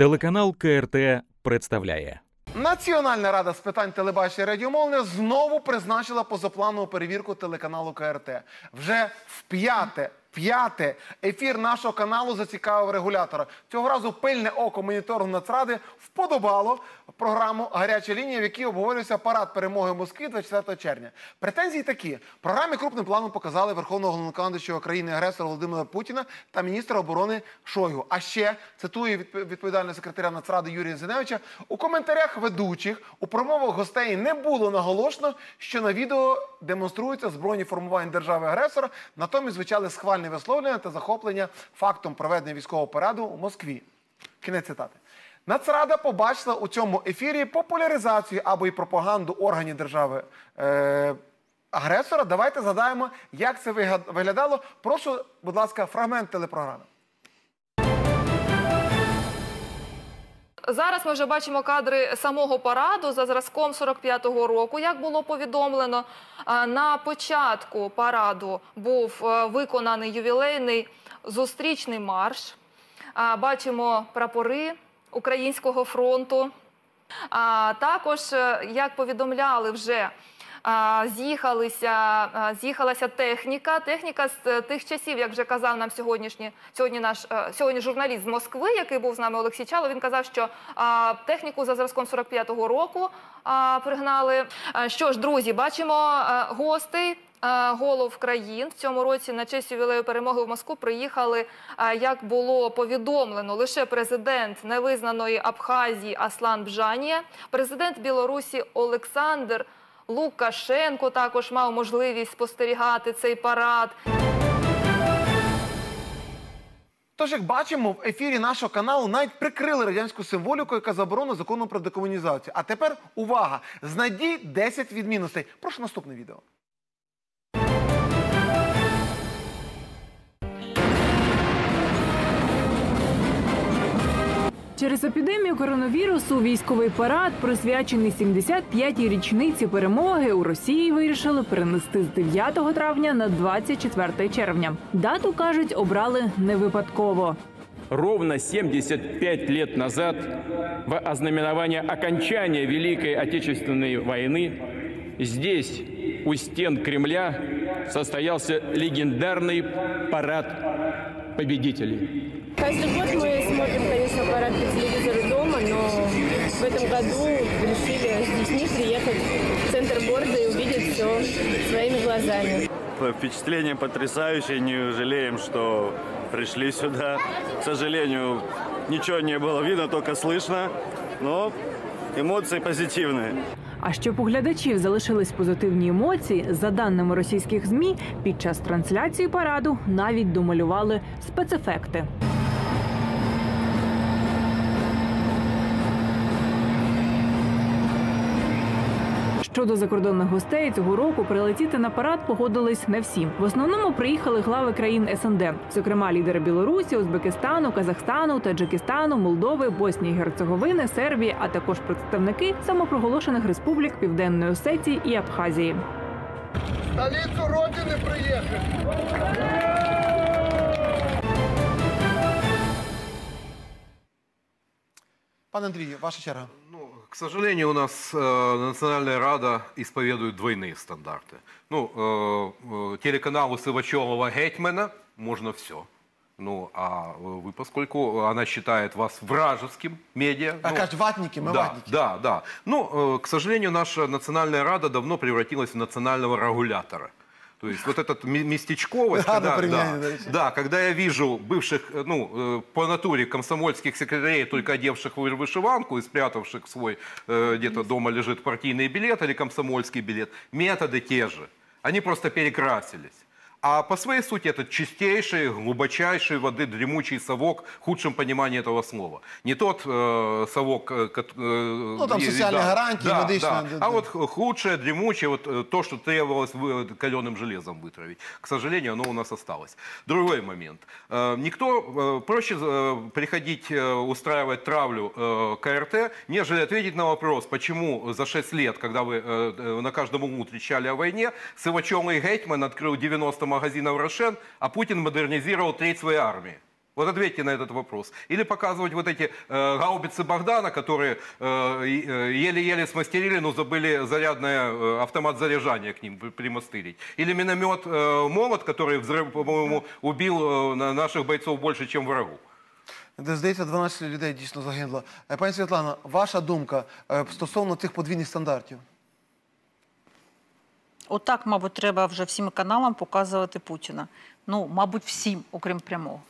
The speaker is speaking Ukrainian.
Телеканал КРТ представляє. Національна рада з питань телебачення і радіомовлення знову призначила позапланову перевірку телеканалу КРТ. Вже в п'яте. П'яте ефір нашого каналу зацікавив регулятора. Цього разу пильне око моніторингу Нацради вподобало програму Гаряча лінія, в якій обговорювався парад перемоги в Москві 24 червня. Претензії такі: програмі крупним планом показали верховного головнокомандуючого країни агресора Володимира Путіна та міністра оборони Шойгу. А ще цитую відп- відповідального секретаря Нацради Юрія Зіневича. У коментарях ведучих у промовах гостей не було наголошено, що на відео демонструються збройні формування держави-агресора. Натомість звучали схвальні висловлення та захоплення фактом проведення військового параду у Москві. Кінець цитати. Нацрада побачила у цьому ефірі популяризацію або і пропаганду органів держави е, агресора. Давайте згадаємо, як це виглядало. Прошу, будь ласка, фрагмент телепрограми. Зараз ми вже бачимо кадри самого параду за зразком 45-го року. Як було повідомлено, на початку параду був е, виконаний ювілейний зустрічний марш. Бачимо прапори Українського фронту. А також, е, як повідомляли вже, з'їхалися, з'їхалася техніка. Техніка з е, тих часів, як вже казав нам сьогоднішні, сьогодні наш е, сьогодні журналіст з Москви, який був з нами Олексій Чало. Він казав, що техніку за зразком 45-го року пригнали. Що ж, друзі, бачимо гостей. Голов країн в цьому році на честь ювілею перемоги в Москву приїхали, як було повідомлено, лише президент невизнаної Абхазії Аслан Бжанія, президент Білорусі Олександр Лукашенко також мав можливість спостерігати цей парад. Тож, як бачимо, в ефірі нашого каналу навіть прикрили радянську символіку, яка заборонена законом про декомунізацію. А тепер увага! Знайдіть 10 відмінностей. Прошу наступне відео. Через епідемію коронавірусу військовий парад, присвячений 75-й річниці перемоги, у Росії вирішили перенести з 9 травня на 24 червня. Дату кажуть, обрали не випадково. Ровно 75 лет назад, в ознаменование окончания Великой Отечественной войны, здесь, у стен Кремля, состоялся легендарный парад победителей. Каждый год мы смотрим, конечно, парад по телевизору дома, но в этом году решили с детьми приехать в центр города и увидеть все своими глазами. Впечатление потрясающее, не жалеем, что пришли сюда. К сожалению, ничего не было видно, только слышно, но эмоции позитивные. А щоб у глядачів залишились позитивні емоції, за даними російських змі, під час трансляції параду навіть домалювали спецефекти. Щодо закордонних гостей цього року прилетіти на парад погодились не всі. В основному приїхали глави країн СНД, зокрема лідери Білорусі, Узбекистану, Казахстану, Таджикистану, Молдови, Боснії, і Герцеговини, Сербії, а також представники самопроголошених республік Південної Осетії і Абхазії. столицу Родины приехали. Пане Андрію, ваша черга. К сожалению, у нас э, Национальная Рада исповедует двойные стандарты. Ну, э, э, телеканалу Сывачевого Гетмана можно все. Ну, а вы, поскольку она считает вас вражеским медиа... А ну, кажуть, ватники, ми да, ватники. да, да. Ну, э, к сожалению, наша Национальная Рада давно превратилась в национального регулятора. То есть вот этот местечковость, Да, когда, да, да. да, когда я вижу бывших, э, ну, э, по натуре комсомольских секретарей, только одевших вы- вышиванку и спрятавших свой, э, где-то дома лежит партийный билет или комсомольский билет, методы те же. Они просто перекрасились. А по своей сути это чистейший, глубочайшей воды дремучий совок в худшем понимании этого слова. Не тот э, совок, э, э, Ну, там социальные гарантии, да, медичные, да. да, А да. вот худшее, дремучее, вот э, то, что требовалось вы- каленым железом вытравить. К сожалению, оно у нас осталось. Другой момент. Э, Никто э, проще э, приходить э, устраивать травлю э, КРТ, нежели ответить на вопрос, почему за 6 лет, когда вы э, э, на каждом углу кричали о войне, Сывачевый Гетман открыл 90 магазинов Рошен, а Путин модернизировал треть своей армии. Вот ответьте на этот вопрос. Или показывать вот эти э, гаубицы Богдана, которые э, и- э, еле-еле смастерили, но забыли зарядное э, автомат заряжания к ним при- примастырить. Или миномет э, «Молот», который, взрыв, по-моему, убил э, на- наших бойцов больше, чем врагу. Де, здається, 12 людей дійсно загинуло. Е, Пані Світлана, ваша думка е, стосовно цих подвійних стандартів? Отак, мабуть, треба вже всім каналам показувати Путіна. Ну, мабуть, всім, окрім прямого.